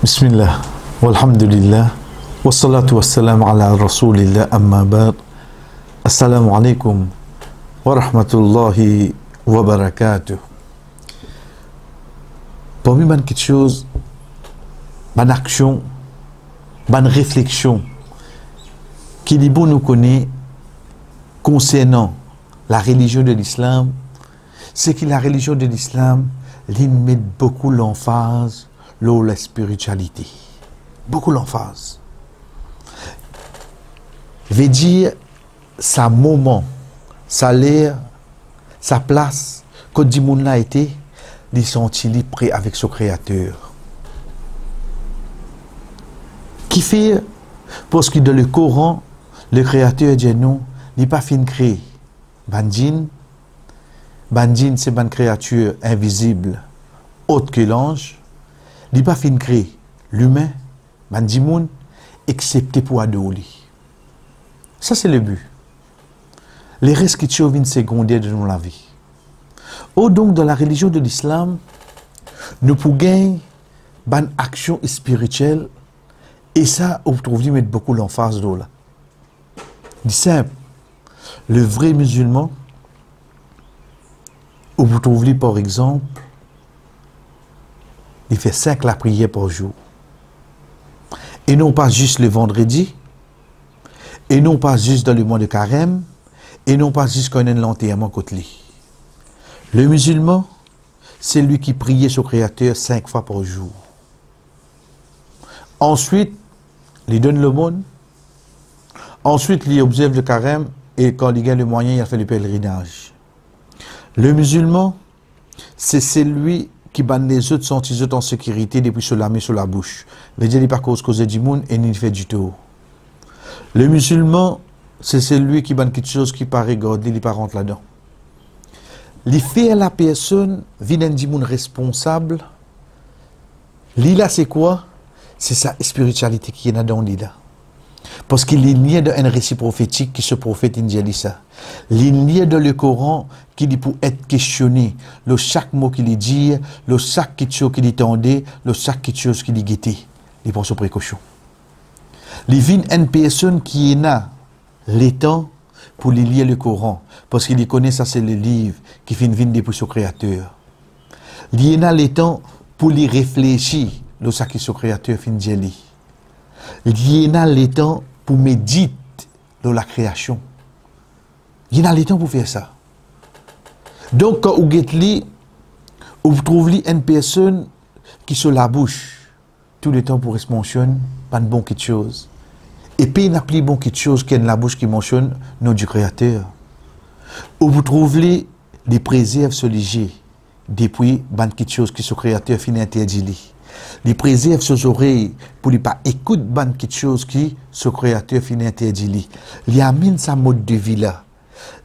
بسم الله والحمد لله والصلاة والسلام على رسول الله أما بعد السلام عليكم ورحمة الله وبركاته بومي من كتشوز من أكشون من غفلكشون كي لي نكوني كونسينان لا religion de l'islam c'est que la religion de l'islam l'in beaucoup l'emphase sur la spiritualité. Beaucoup l'emphase. Veut dire, sa moment, sa l'air, sa place, quand dit monde a été, il senti prêt avec son créateur. Qui fait, parce que dans le Coran, le créateur dit non, n'est pas fin créer. Bandine, Bandine, c'est une créature invisible, autre que l'ange. N'est pas fin créer l'humain, Bandimoun, excepté pour adorer. Ça, c'est le but. Les restes qui sont une secondaire de la vie. Ou donc, dans la religion de l'islam, nous pouvons gagner une action spirituelle et ça, vous trouvez mettre beaucoup l'emphase de là. C'est simple. Le vrai musulman, où vous trouvez par exemple, il fait cinq la prière par jour. Et non pas juste le vendredi, et non pas juste dans le mois de carême, et non pas juste quand on est l'enterrement côté Le musulman, c'est lui qui priait son Créateur cinq fois par jour. Ensuite, il donne le monde. Ensuite, il observe le carême et quand il gagne le moyen, il fait le pèlerinage. Le musulman, c'est celui qui banne les autres sont autres en sécurité depuis se lamer sur la bouche. veut dire, pas cause cause du monde et il fait du tout. Le musulman, c'est celui qui banne quelque chose qui paraît God, il pas rentre là-dedans. Il fait la personne, vient du monde responsable. Lila, c'est quoi? C'est sa spiritualité qui est dans l'ila. Parce qu'il y a un récit prophétique qui se prophète dit ça. Il a dans le Coran qui dit pour être questionné, le chaque mot qu'il dit, le chaque chose qu'il tendait, le chaque chose qu'il guettait. Il prend ses précautions. Il a une personne qui est là, temps, pour lire le Coran. Parce qu'il connaît ça, c'est le livre qui une vie depuis son créateur. Il a les temps pour y réfléchir, le sac qui son créateur fin Il y a les temps pour méditer dans la création. Il y a le temps pour faire ça. Donc, quand vous êtes vous trouvez une personne qui se la bouche tout le temps pour se mentionner pas de bon quelque chose. Et puis, il n'y a plus bon quelque chose qu'une la bouche qui mentionne nom du Créateur. Ou vous trouvez les préserves léger depuis ban quelque chose que ce Créateur finit interdit. Les préserve ses oreilles pour ne pas écouter ban quelque chose qui ce Créateur finit interdit. Il amène sa mode de vie là.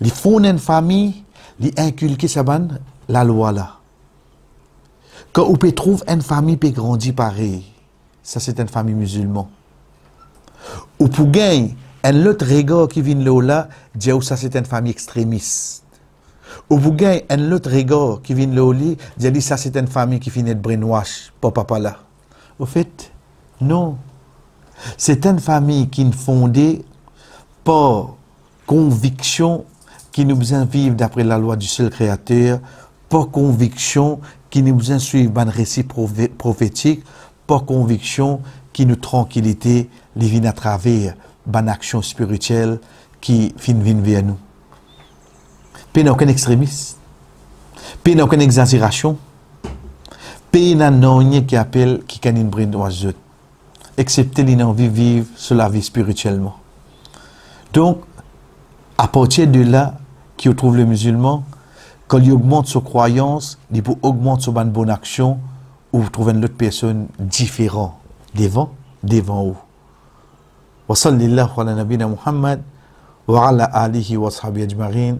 Il font une famille, il inculque sa ban la loi là. Quand on peut trouver une famille peut grandir pareil, ça c'est une famille musulmane. Ou pour gagner un autre regard qui vient là, dire ça c'est une famille extrémiste. Ou pour gagner un autre regard qui vient là, dire ça c'est une famille qui finit de brainwash, papa pas là. Au fait, non. C'est une famille qui est fondée par conviction qui nous besoin vivre d'après la loi du seul créateur, par conviction qui nous besoin suivre un récit prophétique, par conviction qui nous tranquillité, les à travers une action spirituelle qui vient vers nous. Pas aucun extrémiste, pas aucune exagération, pas rien qui appelle qui can une brin d'oiseau, excepté les envie vivre sur la vie spirituellement. Donc, à partir de là, qui trouve le musulman, quand il augmente sa croyance, il peut augmenter sa bonne action, ou vous trouvez une autre personne différente devant, devant vous. وصلى الله على نبينا محمد وعلى آله وصحبه أجمعين